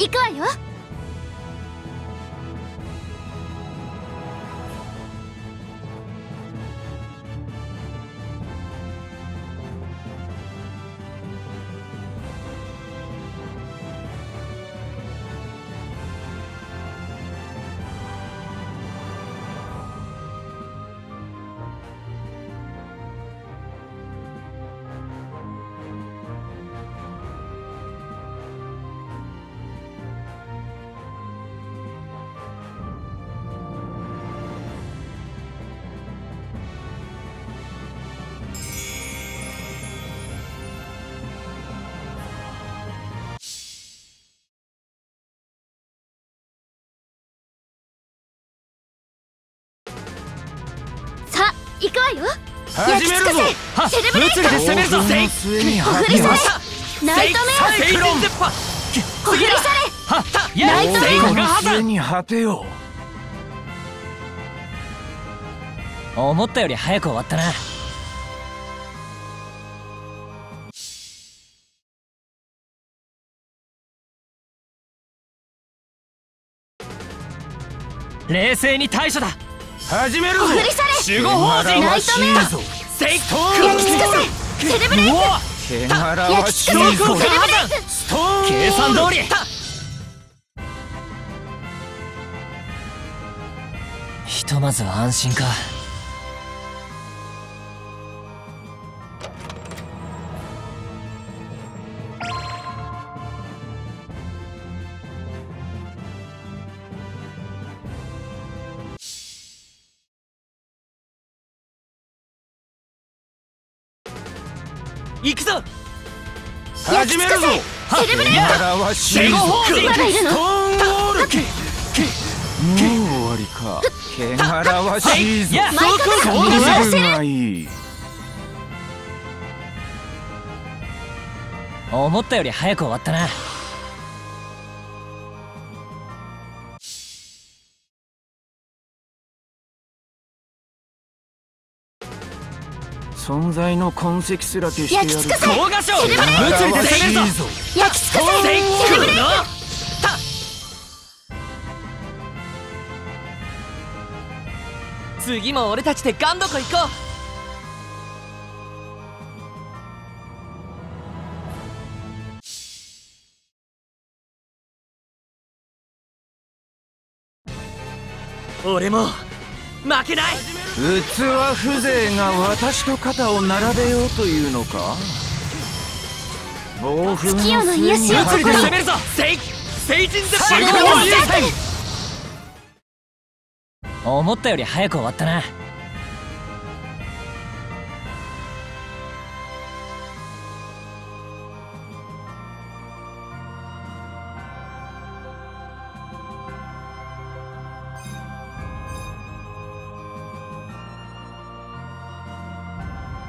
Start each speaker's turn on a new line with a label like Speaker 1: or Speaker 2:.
Speaker 1: 行くわよ。行くわよ。
Speaker 2: 始めるぞ。
Speaker 3: は
Speaker 1: セレブレイカ
Speaker 3: 物理で攻め
Speaker 1: され。ナイトメア。
Speaker 3: セイロン。
Speaker 1: お振りさ
Speaker 3: はや
Speaker 1: ナイトメア
Speaker 3: セイ
Speaker 2: 興奮の
Speaker 3: ロンが破
Speaker 2: 末に果てよ
Speaker 3: 思ったより早く終わったな冷静に対処だ
Speaker 2: 始めるぞ
Speaker 1: お振りされ
Speaker 3: 守護法人
Speaker 1: ナイトメア。
Speaker 2: ぞ
Speaker 3: セイ
Speaker 2: ストーン。
Speaker 1: 焼き尽くせセレブレイ
Speaker 3: うお
Speaker 2: 汚らわしい
Speaker 1: 焼き尽
Speaker 2: ぞ
Speaker 1: くせセレブレイ
Speaker 2: ストーン
Speaker 3: 計算通りひとまずは安心か行くぞ。
Speaker 2: 始めるぞ。
Speaker 1: セレブレイ
Speaker 2: 汚らわしいぞ
Speaker 1: まだいるの
Speaker 2: ストーンウォールもう終わりか汚らわしいぞ
Speaker 3: や
Speaker 1: マイカだ
Speaker 3: そう
Speaker 1: やらせる
Speaker 2: がいい
Speaker 3: 思ったより早く終わったな
Speaker 2: 存在の痕跡すら消してやる。
Speaker 1: 焼き尽くせ！
Speaker 3: 高画賞物理で
Speaker 2: 汚らわし
Speaker 3: 攻めるぞ
Speaker 2: いぞ！
Speaker 1: 焼き尽くせ！
Speaker 3: セ
Speaker 1: ブレ
Speaker 3: 次も俺たちでガンどこ行こう！俺も負けない
Speaker 2: 器風情が私と肩を並べようというのか？暴風の
Speaker 1: 月夜の癒しを
Speaker 3: 物理で
Speaker 2: 果て。
Speaker 3: 攻めるぞ聖人絶
Speaker 1: 守護
Speaker 3: 破
Speaker 1: 法人
Speaker 3: 思ったより早く終わったな